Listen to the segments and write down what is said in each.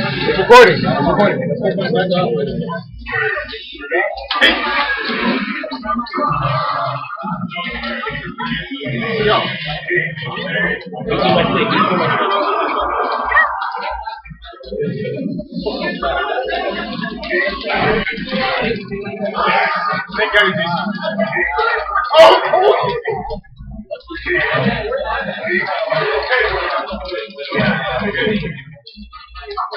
É procure. Oh, oh.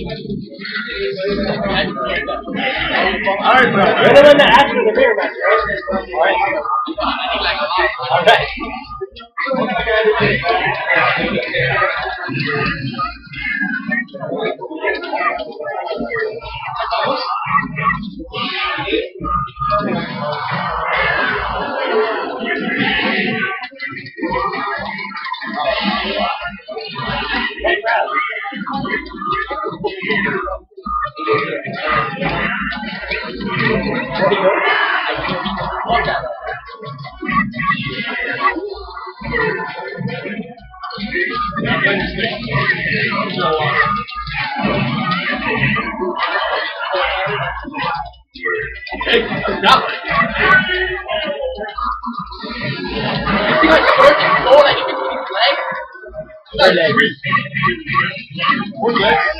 It's recording. You're the one that asked for the beer Good leg. Good leg.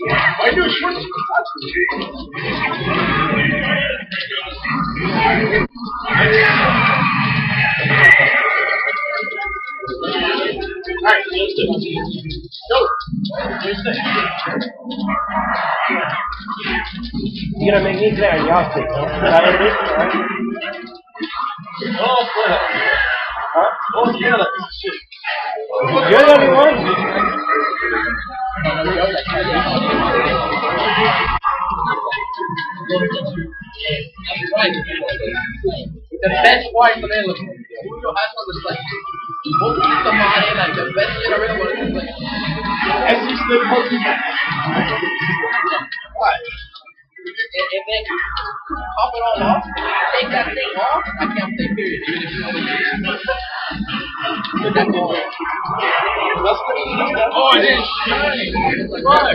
All right. All right. You're gonna make me clear in your seat, huh? Is that what it is? All right. Huh? You're the only one. The best wife available. Julio has on the slate. Keep the money like the best shit available the slate. As he's most What? And, and then pop it all off, take that thing off, I can't say period, even if you know the Put that thing what Olha! Olha!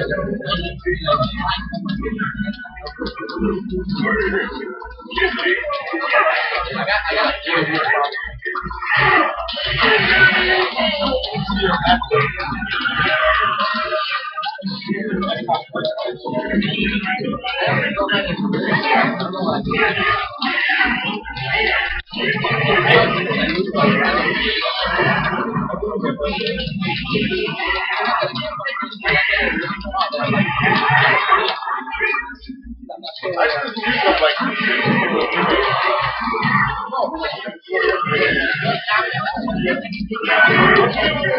Thank you. I'm not sure.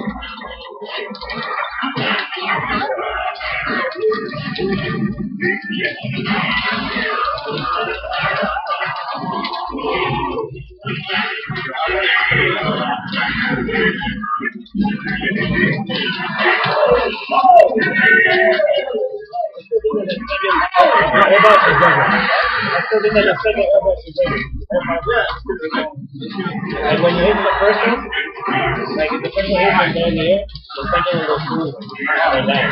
Like when you hit the first one, like if the first one hits down the air, the second one goes through and down.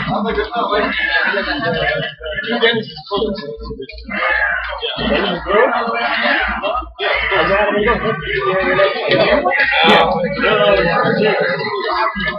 Dennis is close. Then you go, Yeah. and now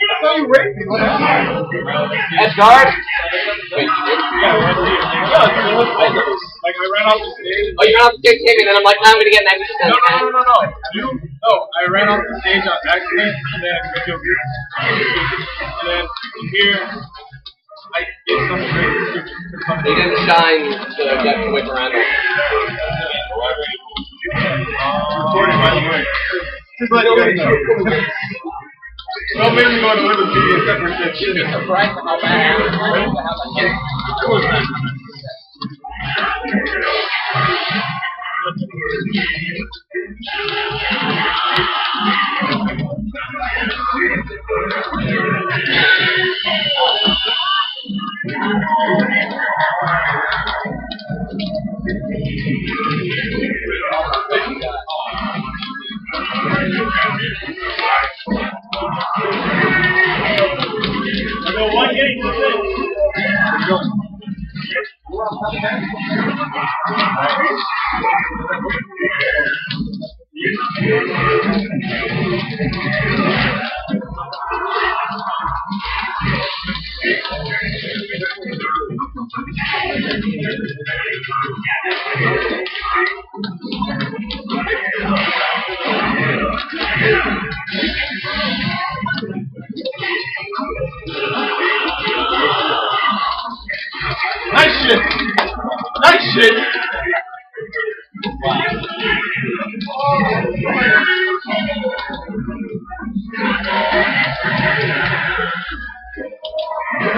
I thought you raped me. What happened? Head guard. Yeah, right here. Like I ran off the stage. Oh, you're on the stage hit me, then I'm like, now I'm gonna get next to No, no, no, no, no. You, no, I ran off the stage on accident, and then I killed you. And then here, I did something very stupid. They didn't shine the get to whip around it. Recording, by the way. Just let you guys make me go to other media separate shit. Surprised at how bad It was nice.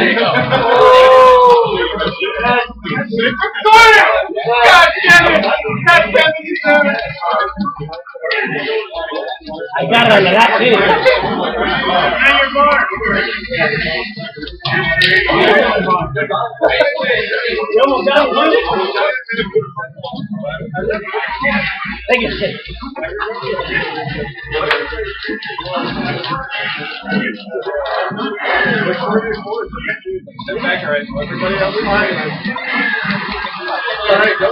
There you go. God damn it! God damn it, damn it! I got it on the last Thank you. Everybody else is. All right, go.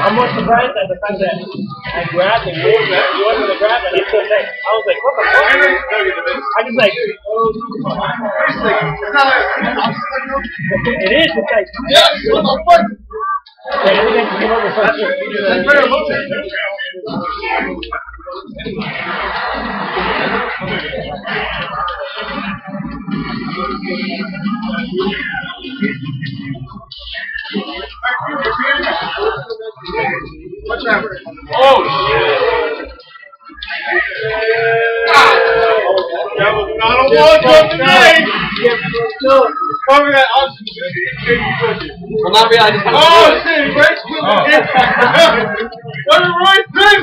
I'm more surprised at the fact that I grabbed and moved that you wasn't the grab and I still like I was like, what the fuck? I just like it is, it's like Yes, what the fuck? like, I think I can come up with some shit. That's very emotional. Watch out. Oh, shit. That was not a one today. Cover that oxygen. Well, not oh, shit. Rex What a right Roy